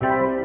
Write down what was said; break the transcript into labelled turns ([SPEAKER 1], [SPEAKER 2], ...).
[SPEAKER 1] you